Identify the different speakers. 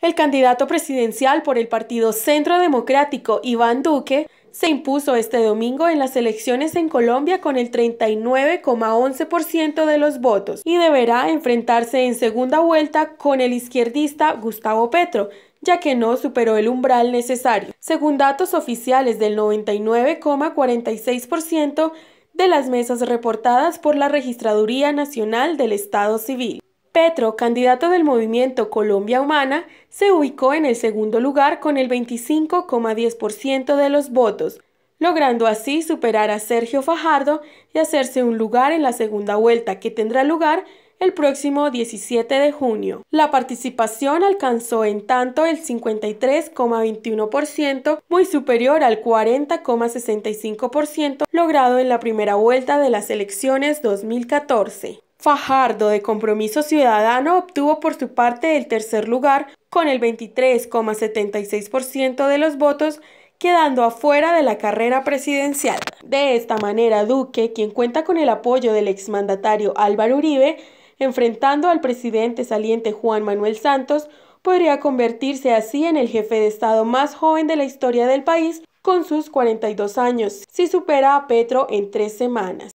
Speaker 1: El candidato presidencial por el Partido Centro Democrático, Iván Duque, se impuso este domingo en las elecciones en Colombia con el 39,11% de los votos y deberá enfrentarse en segunda vuelta con el izquierdista Gustavo Petro, ya que no superó el umbral necesario. Según datos oficiales del 99,46% de las mesas reportadas por la Registraduría Nacional del Estado Civil. Petro, candidato del movimiento Colombia Humana, se ubicó en el segundo lugar con el 25,10% de los votos, logrando así superar a Sergio Fajardo y hacerse un lugar en la segunda vuelta que tendrá lugar el próximo 17 de junio. La participación alcanzó en tanto el 53,21%, muy superior al 40,65% logrado en la primera vuelta de las elecciones 2014. Fajardo de Compromiso Ciudadano obtuvo por su parte el tercer lugar con el 23,76% de los votos, quedando afuera de la carrera presidencial. De esta manera, Duque, quien cuenta con el apoyo del exmandatario Álvaro Uribe, enfrentando al presidente saliente Juan Manuel Santos, podría convertirse así en el jefe de Estado más joven de la historia del país con sus 42 años, si supera a Petro en tres semanas.